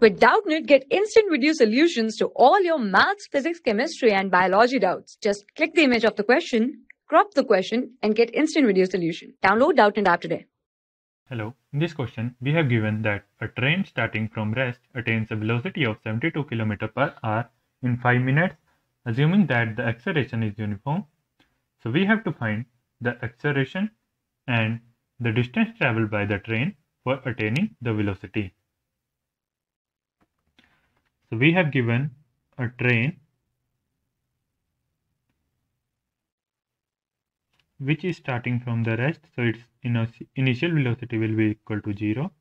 With Doubtnut, get instant video solutions to all your maths, physics, chemistry, and biology doubts. Just click the image of the question, crop the question, and get instant video solution. Download Doubtnut app today. Hello, in this question we have given that a train starting from rest attains a velocity of 72 km per hour in 5 minutes assuming that the acceleration is uniform. So we have to find the acceleration and the distance traveled by the train for attaining the velocity. So we have given a train which is starting from the rest so its initial velocity will be equal to 0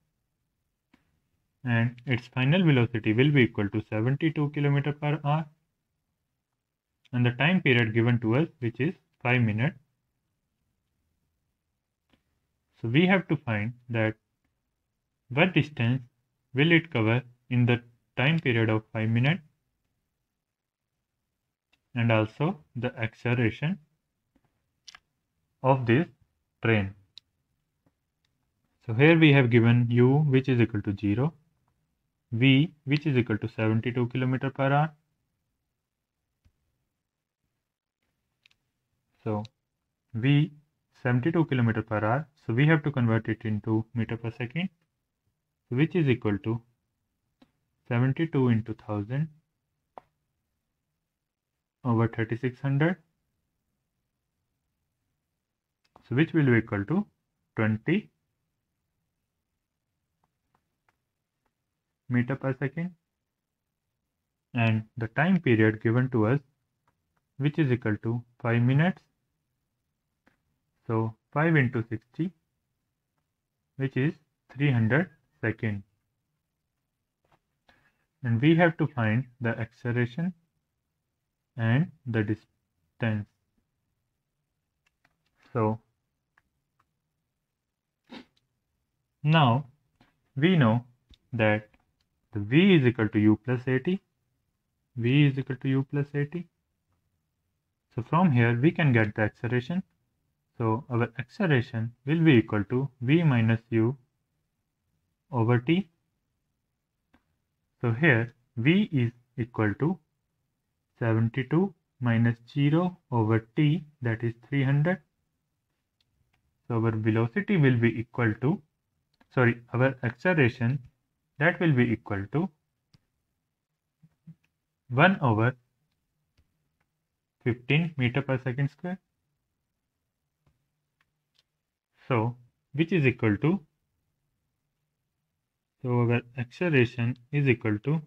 and its final velocity will be equal to 72 km per hour and the time period given to us which is 5 minutes. So we have to find that what distance will it cover in the time period of 5 minutes and also the acceleration of this train. So here we have given u which is equal to 0, v which is equal to 72 km per hour So V 72 km per hour. So we have to convert it into meter per second, which is equal to 72 into 1000 over 3600. So which will be equal to 20 meter per second and the time period given to us which is equal to 5 minutes so 5 into 60 which is 300 seconds. And we have to find the acceleration and the distance. So now we know that the v is equal to u plus at, v is equal to u plus at. So from here we can get the acceleration so our acceleration will be equal to v minus u over t. So here v is equal to 72 minus 0 over t that is 300. So our velocity will be equal to sorry our acceleration that will be equal to 1 over 15 meter per second square so which is equal to so our acceleration is equal to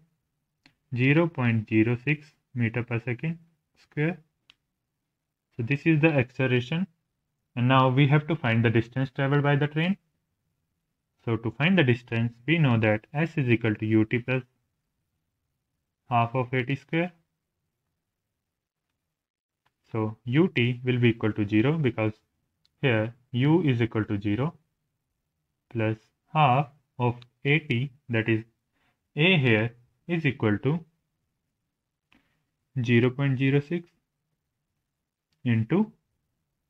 0 0.06 meter per second square. So this is the acceleration. And now we have to find the distance traveled by the train. So to find the distance we know that s is equal to ut plus half of at square. So ut will be equal to 0 because here u is equal to 0 plus half of at that is a here is equal to 0 0.06 into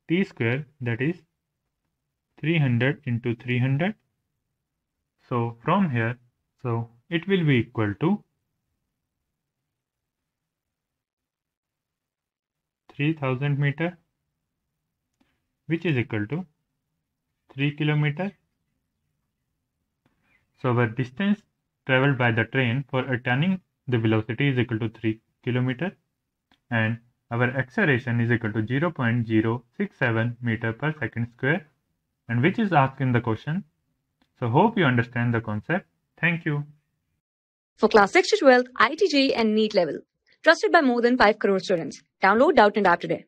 t square that is 300 into 300 so from here so it will be equal to 3000 meter which is equal to 3 kilometer. So our distance traveled by the train for attaining the velocity is equal to 3 kilometer and our acceleration is equal to 0 0.067 meter per second square and which is asked in the question. So hope you understand the concept. Thank you. For class 6 to 12, IIT JEE and NEET level. Trusted by more than 5 crore students. Download Doubtnut App today.